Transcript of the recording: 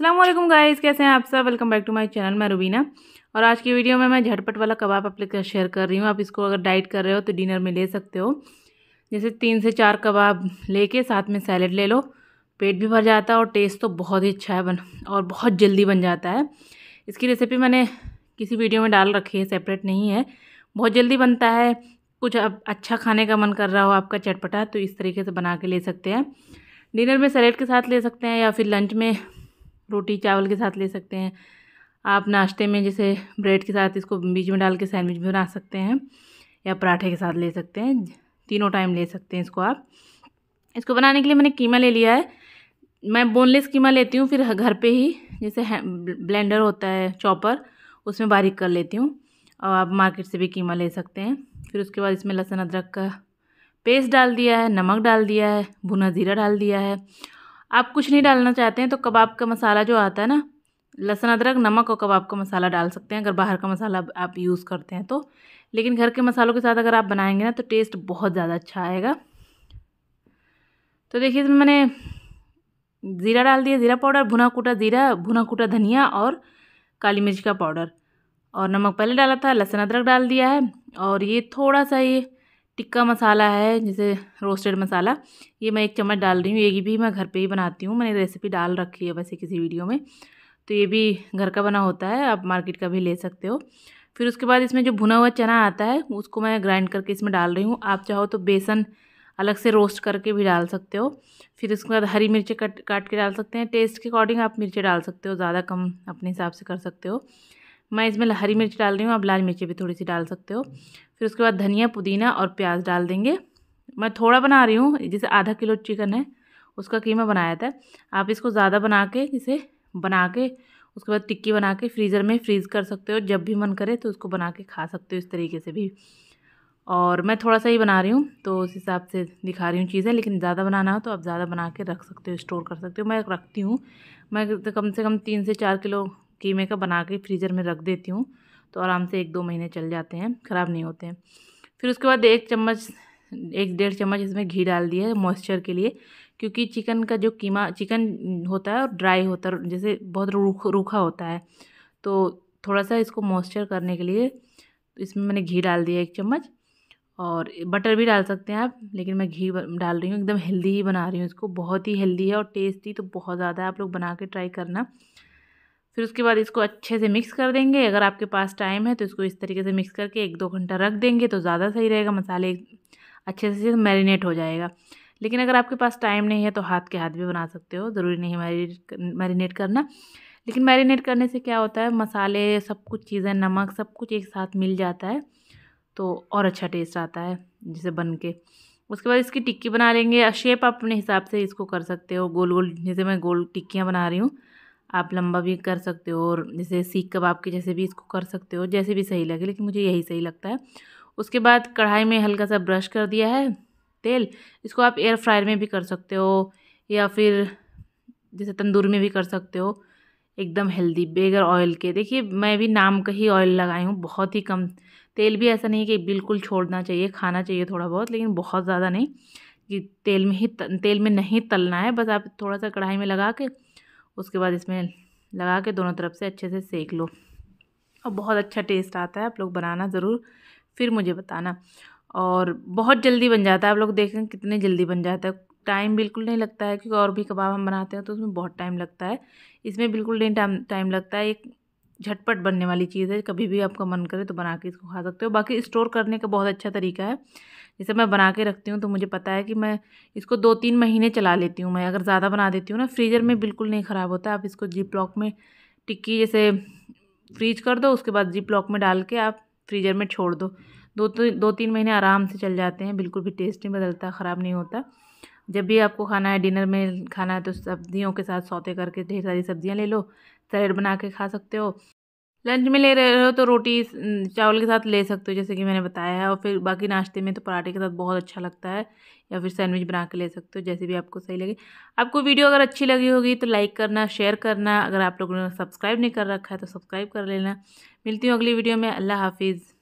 वालेकुम गाइस कैसे हैं आप सब? Welcome back to my channel मैं रुबीना। और आज की वीडियो में मैं झटपट वाला कबाब आप शेयर कर रही हूँ। आप इसको अगर डाइट कर रहे हो तो डिनर में ले सकते हो। जैसे तीन से चार कबाब लेके साथ में सैलड ले लो। पेट भी भर जाता है और टेस्ट तो बहुत ही अच्छा है बन, और बहुत जल्दी बन जाता है। इसकी रेसिपी मैंने किसी वीडियो में डाल रखी है सेपरेट नहीं है। बहुत जल्दी बनता है। कुछ अब अच्छा खाने का मन कर रहा हो आपका चटपटा तो इस तरीके से बना के ले सकते हैं। डिनर में सैलेड के साथ ले सकते हैं या फिर लंच में रोटी चावल के साथ ले सकते हैं। आप नाश्ते में जैसे ब्रेड के साथ इसको बीच में डाल के सैंडविच भी बना सकते हैं या पराठे के साथ ले सकते हैं। तीनों टाइम ले सकते हैं इसको आप। इसको बनाने के लिए मैंने कीमा ले लिया है। मैं बोनलेस कीमा लेती हूँ, फिर घर पे ही जैसे ब्लेंडर होता है, चॉपर, उसमें बारीक कर लेती हूँ। और आप मार्केट से भी कीमा ले सकते हैं। फिर उसके बाद इसमें लहसुन अदरक का पेस्ट डाल दिया है, नमक डाल दिया है, भुना ज़ीरा डाल दिया है आप कुछ नहीं डालना चाहते हैं तो कबाब का मसाला जो आता है ना, लहसुन, अदरक, नमक और कबाब का मसाला डाल सकते हैं, अगर बाहर का मसाला आप यूज़ करते हैं तो। लेकिन घर के मसालों के साथ अगर आप बनाएँगे ना तो टेस्ट बहुत ज़्यादा अच्छा आएगा। तो देखिए, इसमें मैंने ज़ीरा डाल दिया, ज़ीरा पाउडर, भुना कूटा ज़ीरा, भुना कूटा धनिया और काली मिर्च का पाउडर। और नमक पहले डाला था, लहसुन, अदरक डाल दिया है, और ये थोड़ा सा ये टिक्का मसाला है, जैसे रोस्टेड मसाला, ये मैं एक चम्मच डाल रही हूँ। ये भी मैं घर पे ही बनाती हूँ, मैंने रेसिपी डाल रखी है वैसे किसी वीडियो में। तो ये भी घर का बना होता है, आप मार्केट का भी ले सकते हो। फिर उसके बाद इसमें जो भुना हुआ चना आता है, उसको मैं ग्राइंड करके इसमें डाल रही हूँ। आप चाहो तो बेसन अलग से रोस्ट करके भी डाल सकते हो। फिर उसके बाद हरी मिर्ची कट, काट के डाल सकते हैं। टेस्ट के अकॉर्डिंग आप मिर्ची डाल सकते हो, ज़्यादा कम अपने हिसाब से कर सकते हो। मैं इसमें हरी मिर्च डाल रही हूँ, आप लाल मिर्ची भी थोड़ी सी डाल सकते हो। फिर उसके बाद धनिया, पुदीना और प्याज डाल देंगे। मैं थोड़ा बना रही हूँ, जैसे आधा किलो चिकन है, उसका कीमा बनाया था। आप इसको ज़्यादा बना के, इसे बना के, उसके बाद टिक्की बना के फ्रीज़र में फ्रीज़ कर सकते हो, जब भी मन करे तो उसको बना के खा सकते हो इस तरीके से भी। और मैं थोड़ा सा ही बना रही हूँ तो उस हिसाब से दिखा रही हूँ चीज़ें, लेकिन ज़्यादा बनाना हो तो आप ज़्यादा बना के रख सकते हो, स्टोर कर सकते हो। मैं रखती हूँ, मैं कम से कम तीन से चार किलो कीमे का बना के फ्रीज़र में रख देती हूँ। तो आराम से एक दो महीने चल जाते हैं, ख़राब नहीं होते हैं। फिर उसके बाद एक चम्मच, एक डेढ़ चम्मच इसमें घी डाल दिया है मॉइस्चर के लिए, क्योंकि चिकन का जो कीमा, चिकन होता है और ड्राई होता है, जैसे बहुत रूख, रूखा होता है। तो थोड़ा सा इसको मॉइस्चर करने के लिए इसमें मैंने घी डाल दिया एक चम्मच, और बटर भी डाल सकते हैं आप, लेकिन मैं घी डाल रही हूँ, एकदम हेल्दी ही बना रही हूँ इसको। बहुत ही हेल्दी है और टेस्टी तो बहुत ज़्यादा है, आप लोग बना के ट्राई करना। फिर उसके बाद इसको अच्छे से मिक्स कर देंगे। अगर आपके पास टाइम है तो इसको इस तरीके से मिक्स करके एक दो घंटा रख देंगे तो ज़्यादा सही रहेगा, मसाले अच्छे से मैरिनेट हो जाएगा। लेकिन अगर आपके पास टाइम नहीं है तो हाथ के हाथ भी बना सकते हो, ज़रूरी नहीं मैरिनेट करना। लेकिन मैरिनेट करने से क्या होता है, मसाले, सब कुछ चीज़ें, नमक सब कुछ एक साथ मिल जाता है तो और अच्छा टेस्ट आता है, जिसे बन के। उसके बाद इसकी टिक्की बना लेंगे। शेप आप अपने हिसाब से इसको कर सकते हो गोल गोल जैसे मैं गोल टिक्कियाँ बना रही हूँ। आप लंबा भी कर सकते हो और जैसे सीख कबाब के जैसे भी इसको कर सकते हो, जैसे भी सही लगे, लेकिन मुझे यही सही लगता है। उसके बाद कढ़ाई में हल्का सा ब्रश कर दिया है, तेल, इसको आप एयर फ्रायर में भी कर सकते हो, या फिर जैसे तंदूर में भी कर सकते हो, एकदम हेल्दी बेगर ऑयल के। देखिए, मैं भी नाम का ही ऑयल लगाई हूँ, बहुत ही कम। तेल भी ऐसा नहीं है कि बिल्कुल छोड़ना चाहिए, खाना चाहिए थोड़ा बहुत, लेकिन बहुत ज़्यादा नहीं, कि तेल में ही तेल में नहीं तलना है, बस आप थोड़ा सा कढ़ाई में लगा के उसके बाद इसमें लगा के दोनों तरफ़ से अच्छे से सेक लो। और बहुत अच्छा टेस्ट आता है, आप लोग बनाना ज़रूर, फिर मुझे बताना। और बहुत जल्दी बन जाता है, आप लोग देखें कितने जल्दी बन जाता है। टाइम बिल्कुल नहीं लगता है, क्योंकि और भी कबाब हम बनाते हैं तो उसमें बहुत टाइम लगता है। इसमें बिल्कुल नहीं टाइम टाइम लगता है, एक झटपट बनने वाली चीज़ है। कभी भी आपका मन करे तो बना के इसको खा सकते हो। बाकी स्टोर करने का बहुत अच्छा तरीका है। जैसे मैं बना के रखती हूँ तो मुझे पता है कि मैं इसको दो तीन महीने चला लेती हूँ। मैं अगर ज़्यादा बना देती हूँ ना, फ्रीज़र में बिल्कुल नहीं ख़राब होता आप इसको जिप लॉक में टिक्की जैसे फ्रीज कर दो, उसके बाद जिप लॉक में डाल के आप फ्रीज़र में छोड़ दो। दो तो दो तीन महीने आराम से चल जाते हैं, बिल्कुल भी टेस्ट नहीं बदलता, ख़राब नहीं होता। जब भी आपको खाना है, डिनर में खाना है तो सब्जियों के साथ सौते करके ढेर सारी सब्ज़ियाँ ले लो, सैलेड बना के खा सकते हो। लंच में ले रहे हो तो रोटी चावल के साथ ले सकते हो, जैसे कि मैंने बताया है, और फिर बाकी नाश्ते में तो पराठे के साथ बहुत अच्छा लगता है, या फिर सैंडविच बना के ले सकते हो, जैसे भी आपको सही लगे। आपको वीडियो अगर अच्छी लगी होगी तो लाइक करना, शेयर करना, अगर आप लोगों ने सब्सक्राइब नहीं कर रखा है तो सब्सक्राइब कर लेना। मिलती हूँ अगली वीडियो में, अल्लाह हाफिज़।